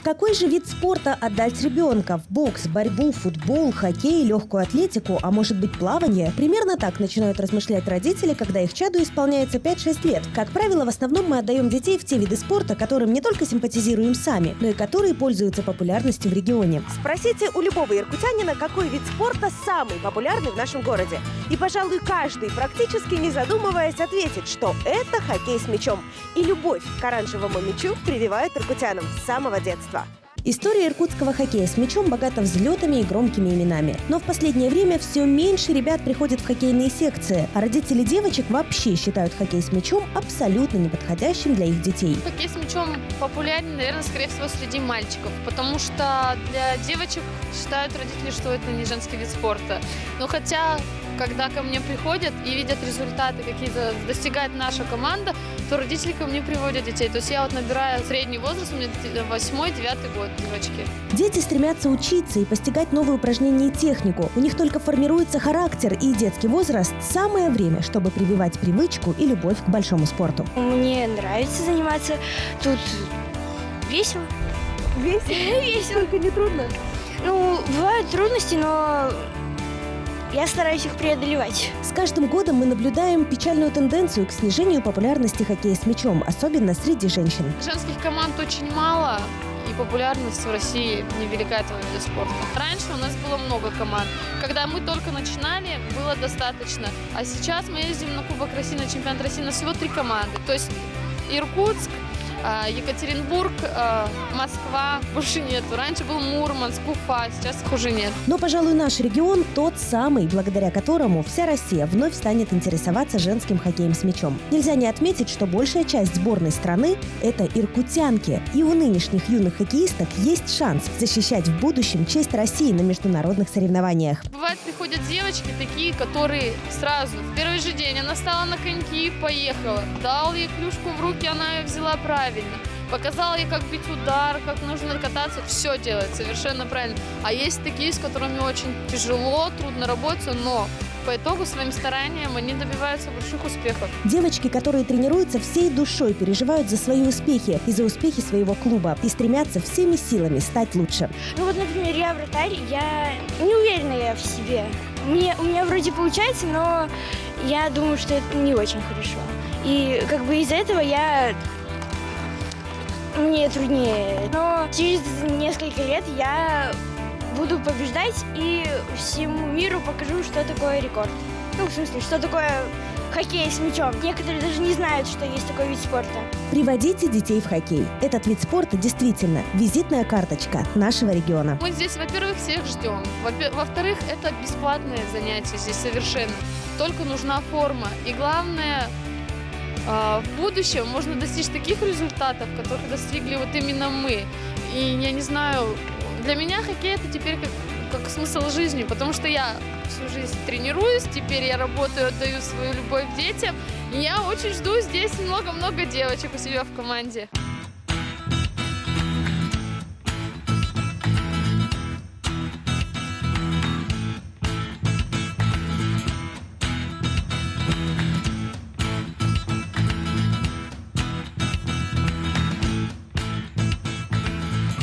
В какой же вид спорта отдать ребенка? В бокс, борьбу, футбол, хоккей, легкую атлетику, а может быть плавание? Примерно так начинают размышлять родители, когда их чаду исполняется 5-6 лет. Как правило, в основном мы отдаем детей в те виды спорта, которым не только симпатизируем сами, но и которые пользуются популярностью в регионе. Спросите у любого иркутянина, какой вид спорта самый популярный в нашем городе. И, пожалуй, каждый, практически не задумываясь, ответит, что это хоккей с мячом. И любовь к оранжевому мячу прививают иркутянам с самого детства. История иркутского хоккея с мячом богата взлетами и громкими именами. Но в последнее время все меньше ребят приходят в хоккейные секции, а родители девочек вообще считают хоккей с мячом абсолютно неподходящим для их детей. Хоккей с мячом популярен, наверное, скорее всего, среди мальчиков, потому что для девочек считают родители, что это не женский вид спорта. Но хотя когда ко мне приходят и видят результаты, какие-то достигает наша команда, то родители ко мне приводят детей. То есть я вот набираю средний возраст, у меня восьмой, девятый год девочки. Дети стремятся учиться и постигать новые упражнения и технику. У них только формируется характер и детский возраст – самое время, чтобы прививать привычку и любовь к большому спорту. Мне нравится заниматься. Тут весело. Весело? Весело. Только не трудно? Ну, бывают трудности, но я стараюсь их преодолевать. С каждым годом мы наблюдаем печальную тенденцию к снижению популярности хоккея с мячом, особенно среди женщин. Женских команд очень мало, и популярность в России невелика этого вида спорта. Раньше у нас было много команд. Когда мы только начинали, было достаточно. А сейчас мы ездим на Кубок России, на чемпионат России, на всего три команды. То есть Иркутск, Екатеринбург, а, Москва больше нету. Раньше был Мурманск, Уфа, сейчас их уже нет. Но, пожалуй, наш регион тот самый, благодаря которому вся Россия вновь станет интересоваться женским хоккеем с мячом. Нельзя не отметить, что большая часть сборной страны – это иркутянки. И у нынешних юных хоккеисток есть шанс защищать в будущем честь России на международных соревнованиях. Бывает, приходят девочки такие, которые сразу, в первый же день она стала на коньки и поехала. Дал ей клюшку в руки, она ее взяла правильно правильно. Показала ей, как бить удар, как нужно кататься. Все делает совершенно правильно. А есть такие, с которыми очень тяжело, трудно работать, но по итогу своим старанием они добиваются больших успехов. Девочки, которые тренируются всей душой, переживают за свои успехи и за успехи своего клуба и стремятся всеми силами стать лучше. Ну вот, например, я вратарь, я не уверена я в себе. Мне, у меня вроде получается, но я думаю, что это не очень хорошо. И как бы из-за этого я мне труднее. Но через несколько лет я буду побеждать и всему миру покажу, что такое рекорд. Ну, в смысле, что такое хоккей с мячом. Некоторые даже не знают, что есть такой вид спорта. Приводите детей в хоккей. Этот вид спорта действительно визитная карточка нашего региона. Мы здесь, во-первых, всех ждем. Во-вторых, это бесплатное занятие здесь совершенно. Только нужна форма. И главное, в будущем можно достичь таких результатов, которых достигли вот именно мы. И я не знаю, для меня хоккей это теперь как, как смысл жизни, потому что я всю жизнь тренируюсь, теперь я работаю, отдаю свою любовь детям, и я очень жду здесь много-много девочек у себя в команде.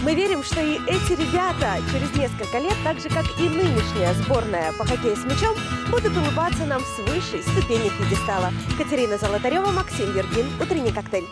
Мы верим, что и эти ребята через несколько лет, так же как и нынешняя сборная по хоккею с мячом, будут улыбаться нам с высшей ступени пьедестала. Катерина Золотарева, Максим Юргин. Утренний коктейль.